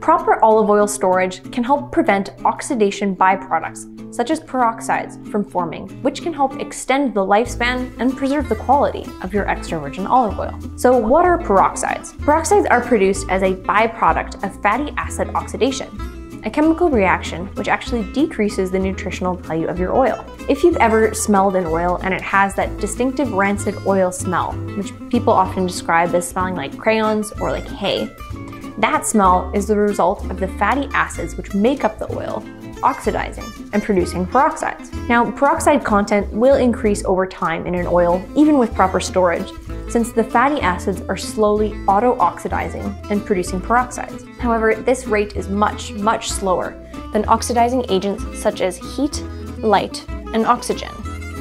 Proper olive oil storage can help prevent oxidation byproducts, such as peroxides, from forming, which can help extend the lifespan and preserve the quality of your extra virgin olive oil. So what are peroxides? Peroxides are produced as a byproduct of fatty acid oxidation, a chemical reaction which actually decreases the nutritional value of your oil. If you've ever smelled an oil and it has that distinctive rancid oil smell, which people often describe as smelling like crayons or like hay, that smell is the result of the fatty acids which make up the oil oxidizing and producing peroxides. Now, peroxide content will increase over time in an oil, even with proper storage, since the fatty acids are slowly auto-oxidizing and producing peroxides. However, this rate is much, much slower than oxidizing agents such as heat, light, and oxygen.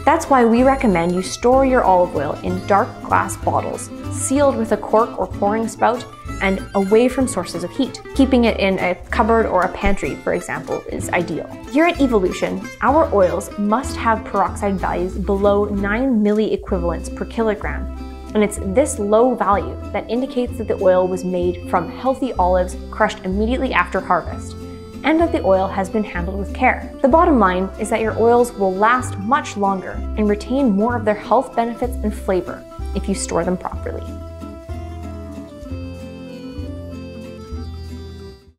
That's why we recommend you store your olive oil in dark glass bottles, sealed with a cork or pouring spout, and away from sources of heat. Keeping it in a cupboard or a pantry, for example, is ideal. Here at Evoolution, our oils must have peroxide values below 9 milliequivalents per kilogram, and it's this low value that indicates that the oil was made from healthy olives crushed immediately after harvest and that the oil has been handled with care. The bottom line is that your oils will last much longer and retain more of their health benefits and flavor if you store them properly.